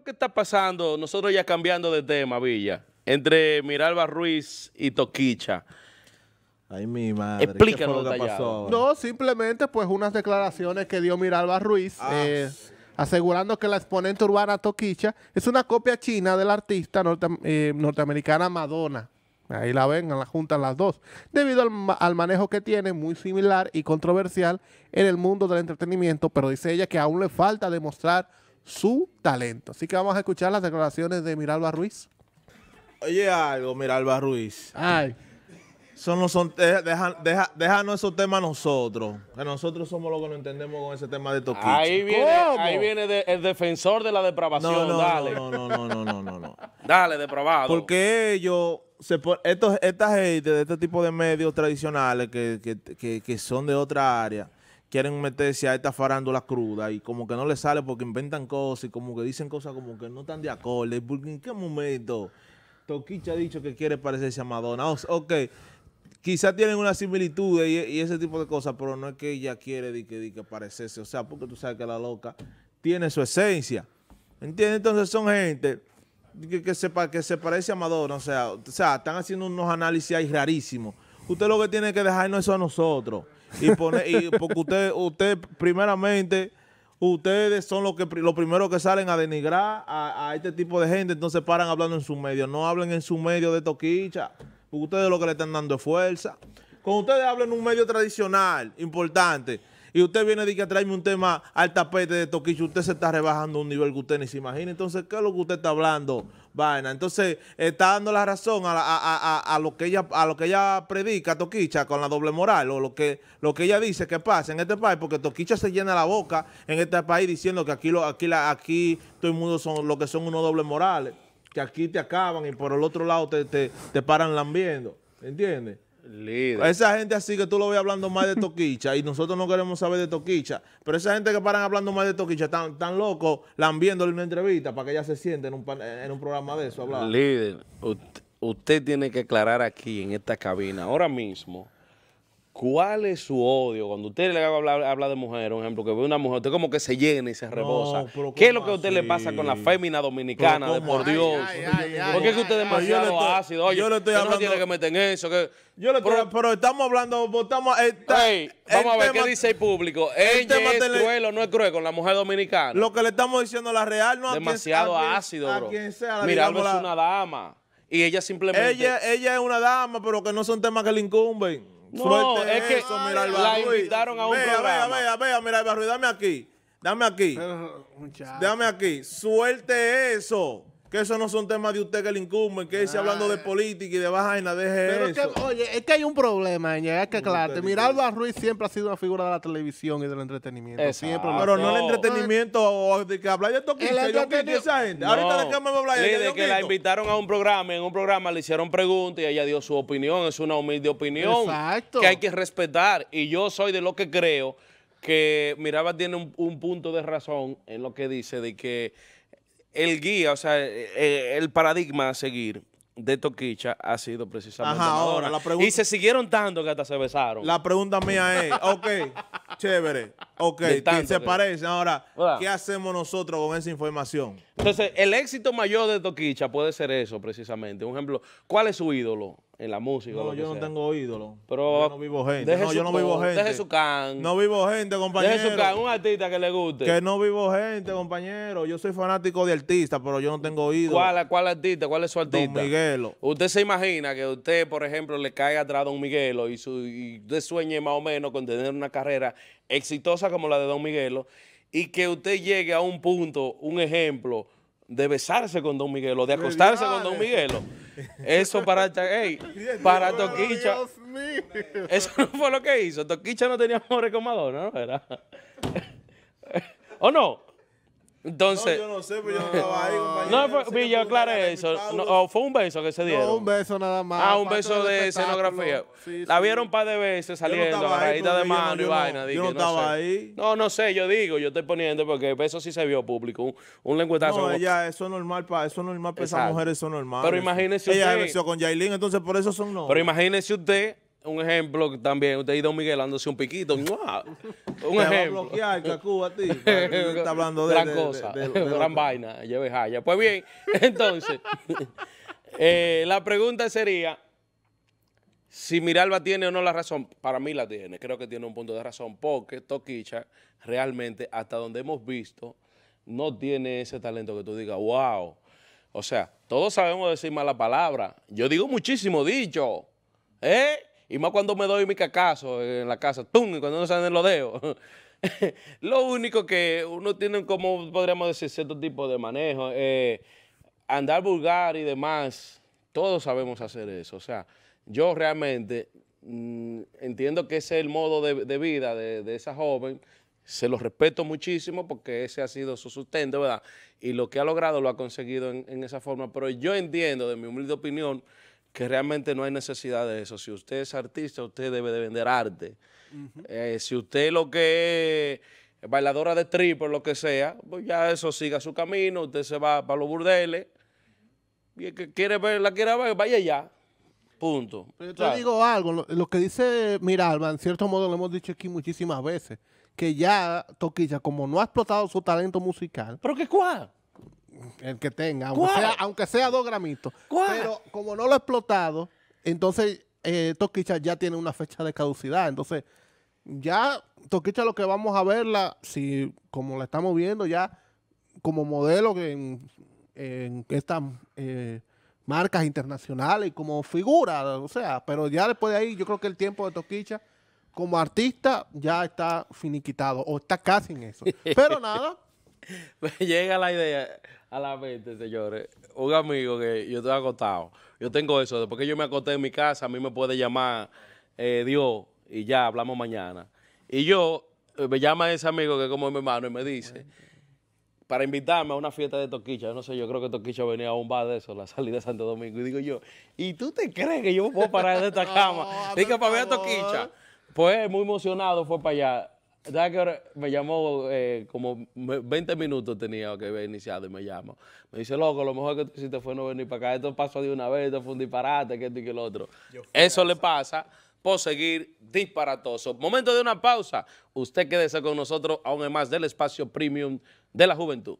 lo que está pasando? Nosotros ya cambiando de tema, Villa, entre Miralba Ruiz y Toquicha. Ay, mi madre. Explícanos ¿qué fue lo que pasó? No, simplemente pues unas declaraciones que dio Miralba Ruiz, Ah, eh, asegurando que la exponente urbana Toquicha es una copia china de la artista norte- eh, norteamericana Madonna. Ahí la ven, la juntan las dos. Debido al, ma- al manejo que tiene, muy similar y controversial en el mundo del entretenimiento, pero dice ella que aún le falta demostrar su talento. Así que vamos a escuchar las declaraciones de Miralba Ruiz. Oye algo, mira, Alba Ruiz. Ay, Eso no son, deja, deja- déjanos esos temas a nosotros. Que nosotros somos los que no entendemos con ese tema de Toquicha. Ahí viene, ¿Cómo? ahí viene de- el defensor de la depravación. no, no, dale, no, no, no, no, no, no, no. dale, depravado. Porque ellos, se estos, esta gente de este tipo de medios tradicionales que, que- que- que son de otra área, quieren meterse a esta farándula cruda y como que no les sale porque inventan cosas y como que dicen cosas como que no están de porque ¿En qué momento Toquicha ha dicho que quiere parecerse a Madonna? O- ok, quizás tienen una similitud y, ese tipo de cosas, pero no es que ella quiere de que, de que parecerse. O sea, porque tú sabes que la loca tiene su esencia. ¿Entiendes? Entonces son gente que, que, que se parece a Madonna. O sea, o sea, están haciendo unos análisis ahí rarísimos. Usted lo que tiene que dejarnos eso a nosotros. Y poner, y porque usted, usted primeramente, ustedes son los que los primeros que salen a denigrar a, a este tipo de gente, entonces paran hablando en su medio. No hablen en su medio de toquicha, porque ustedes lo que le están dando es fuerza. Cuando ustedes hablan en un medio tradicional, importante, y usted viene de que traerme un tema al tapete de toquicha, usted se está rebajando un nivel que usted ni se imagina. Entonces, ¿qué es lo que usted está hablando? Vaina. Entonces, está dando la razón a, la- a- a- a- lo que ella a lo que ella predica Toquicha con la doble moral, o lo que lo que ella dice que pasa en este país, porque Toquicha se llena la boca en este país diciendo que aquí lo, aquí la, aquí todo el mundo son lo que son unos dobles morales, que aquí te acaban y por el otro lado te, te, te paran lambiendo. ¿Entiendes? Líder. Esa gente así que tú lo ves hablando más de Toquicha y nosotros no queremos saber de Toquicha, pero esa gente que paran hablando más de Toquicha están tan locos lambiéndole una entrevista para que ella se siente en un, en un programa de eso. hablar. Líder, usted tiene que aclarar aquí en esta cabina, ahora mismo, cuál es su odio. Cuando usted le habla, habla de mujer, un ejemplo, que ve una mujer, usted como que se llena y se rebosa. pero ¿Qué es lo ¿cómo que a usted le pasa con la fémina dominicana de por ¿cómo Dios? Ay, ay, ay, ¿Por qué es que usted es demasiado yo le estoy- ácido? Oye, yo le estoy que no hablando- tiene que meter en eso. Que, Yo le Pero- pero, pero estamos hablando, estamos, el vamos a ver tema- qué dice el público. el ¿Ella es cruel o no es cruel con la mujer dominicana? Lo que le estamos diciendo a la real, no demasiado a quien- ácido, a bro. quien sea, Mira, Alba digamos, es la- una dama. Y ella simplemente... ella, ella es una dama, pero que no son temas que le incumben. No, Suelte es que eso, mira, Alba la invitaron a un vea, programa. Vea, vea, vea, mira, Alba Ruiz, dame aquí. Dame aquí. Déjame aquí. Suelte eso. Que eso no son temas de usted que le incumben. Que ese hablando de política y de vaina, deje Pero es eso. que, oye, es que hay un problema, Ñe, hay que aclararte. usted Mira, dice Alba Ruiz siempre ha sido una figura de la televisión y del entretenimiento. Exacto. Siempre Pero no el entretenimiento o de que hablar de Yo quito entretenimiento- esa gente. No, Ahorita de qué me va a hablar ella, yo que la invitaron a un programa, y en un programa le hicieron preguntas y ella dio su opinión, es una humilde opinión Exacto. que hay que respetar. Y yo soy de lo que creo que Miraba tiene un, un punto de razón en lo que dice de que el guía, o sea, eh, el paradigma a seguir de Toquicha ha sido precisamente Ajá, ahora, la pregunta- Y se siguieron tanto que hasta se besaron. La pregunta mía es, ok, chévere, ok, tanto se que- parece. Ahora, ¿Verdad? ¿qué hacemos nosotros con esa información? Entonces, el éxito mayor de Toquicha puede ser eso, precisamente. Un ejemplo, ¿cuál es su ídolo en la música? No, yo no sea? tengo ídolo. Pero yo no vivo gente. No, yo no vivo con- gente. Deje su can. No vivo gente, compañero. deje su can, un artista que le guste. Que no vivo gente, compañero. Yo soy fanático de artistas, pero yo no tengo ídolo. ¿Cuál, ¿Cuál artista? ¿Cuál es su artista? Don Miguelo. Usted se imagina que usted, por ejemplo, le caiga atrás a Don Miguelo y, su, y usted sueñe más o menos con tener una carrera exitosa como la de Don Miguelo y que usted llegue a un punto, un ejemplo, de besarse con Don Miguelo, de acostarse con Don Miguelo. Eso para, para Toquicha. Eso no fue lo que hizo. Toquicha no tenía amores con Madonna, ¿no? Era. ¿O no? Entonces. no, yo no sé, pero yo no estaba ahí, compañero. No, fue, Sé que Villa, preguntar aclare a eso. No, o fue un beso que se dieron. No, un beso nada más. ah, un beso de escenografía. Sí, la vieron un par de veces Yo no saliendo, agarradita de yo mano y yo vaina. yo no estaba sé. ahí. No, no sé, yo digo, yo estoy poniendo porque eso sí se vio público. Un, un lengüetazo. No, como- ella, eso es normal para eso es normal para esas mujeres, eso es normal. Pero imagínese Ella usted- se besió con Yailin, entonces por eso son no. Pero imagínese usted un ejemplo también, usted y Don Miguel dándose un piquito. ¡mua! Un Te va a ejemplo. bloquear, Cacú, a ti. Está hablando de... gran de- cosa, de- de- gran vaina, lleve jaya. Pues bien, entonces, eh, la pregunta sería, si Miralba tiene o no la razón, para mí la tiene, creo que tiene un punto de razón, porque Toquicha realmente, hasta donde hemos visto, no tiene ese talento que tú digas, wow. O sea, todos sabemos decir mala palabra. Yo digo muchísimo dicho, ¿eh? Y más cuando me doy mi cacazo en la casa, ¡tum! Y cuando no salen los dedos. Lo único que uno tiene como, podríamos decir, cierto tipo de manejo, eh, andar vulgar y demás, todos sabemos hacer eso. O sea, yo realmente mm, entiendo que ese es el modo de, vida de, esa joven, se lo respeto muchísimo porque ese ha sido su sustento, ¿verdad? Y lo que ha logrado lo ha conseguido en esa forma, pero yo entiendo, de mi humilde opinión, que realmente no hay necesidad de eso. Si usted es artista, usted debe de vender arte. Eh, si usted lo que es bailadora de strip o lo que sea, pues ya eso siga su camino, usted se va para los burdeles y el que quiere ver, la quiere ver, vaya ya. Punto. Pero yo te digo algo, lo, lo que dice Miralba, en cierto modo lo hemos dicho aquí muchísimas veces, que ya Toquilla, como no ha explotado su talento musical, ¿Pero qué cuál? El que tenga, aunque sea, aunque sea dos gramitos, ¿Cuál? pero como no lo ha explotado, entonces eh, Toquicha ya tiene una fecha de caducidad, entonces ya Toquicha lo que vamos a verla, si como la estamos viendo ya como modelo en, en estas eh, marcas internacionales y como figura, o sea, pero ya después de ahí yo creo que el tiempo de Toquicha como artista ya está finiquitado o está casi en eso. Pero nada, Me llega la idea a la mente, señores. Un amigo que yo estoy acostado. Yo tengo eso. Después que yo me acosté en mi casa, a mí me puede llamar eh, Dios y ya hablamos mañana. Y yo, eh, me llama ese amigo que es como mi hermano y me dice, para invitarme a una fiesta de Toquicha, no sé, yo creo que Toquicha venía a un bar de eso, la salida de Santo Domingo. Y digo yo, ¿y tú te crees que yo puedo parar de esta cama? Diga, para ver a. Toquicha. Pues muy emocionado fue para allá. ¿Sabes qué hora? Me llamó eh, como me- 20 minutos tenía que haber iniciado y me llama. Me dice, loco, lo mejor que tú hiciste fue no venir para acá. Esto pasó de una vez, esto fue un disparate, que esto y que lo otro. Eso le pasa por seguir disparatoso. Momento de una pausa. Usted quédese con nosotros aún más del espacio premium de la juventud.